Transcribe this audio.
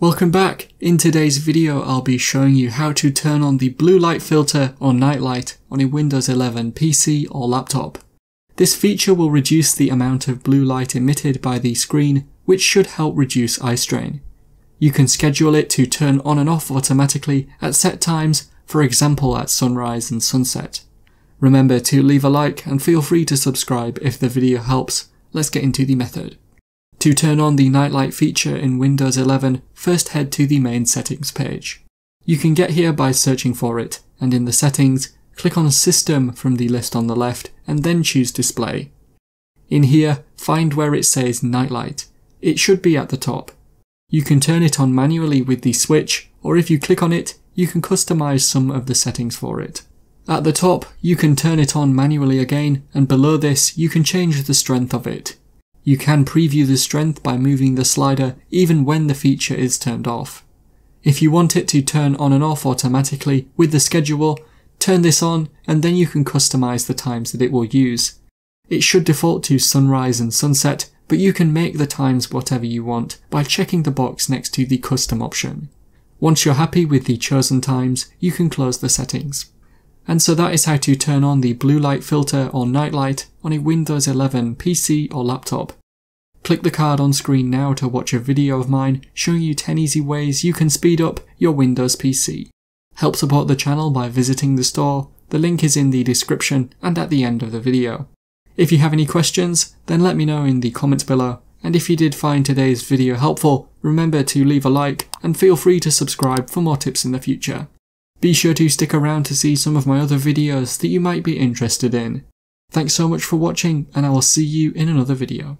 Welcome back! In today's video I'll be showing you how to turn on the blue light filter or night light on a Windows 11 PC or laptop. This feature will reduce the amount of blue light emitted by the screen which should help reduce eye strain. You can schedule it to turn on and off automatically at set times, for example at sunrise and sunset. Remember to leave a like and feel free to subscribe if the video helps. Let's get into the method. To turn on the nightlight feature in Windows 11, first head to the main settings page. You can get here by searching for it, and in the settings, click on System from the list on the left, and then choose Display. In here, find where it says Nightlight. It should be at the top. You can turn it on manually with the switch, or if you click on it, you can customize some of the settings for it. At the top, you can turn it on manually again, and below this, you can change the strength of it. You can preview the strength by moving the slider even when the feature is turned off. If you want it to turn on and off automatically with the schedule, turn this on and then you can customize the times that it will use. It should default to sunrise and sunset, but you can make the times whatever you want by checking the box next to the custom option. Once you're happy with the chosen times, you can close the settings. And so that is how to turn on the blue light filter or night light on a Windows 11 PC or laptop. Click the card on screen now to watch a video of mine showing you 10 easy ways you can speed up your Windows PC. Help support the channel by visiting the store, the link is in the description and at the end of the video. If you have any questions, then let me know in the comments below, and if you did find today's video helpful, remember to leave a like and feel free to subscribe for more tips in the future. Be sure to stick around to see some of my other videos that you might be interested in. Thanks so much for watching and I will see you in another video.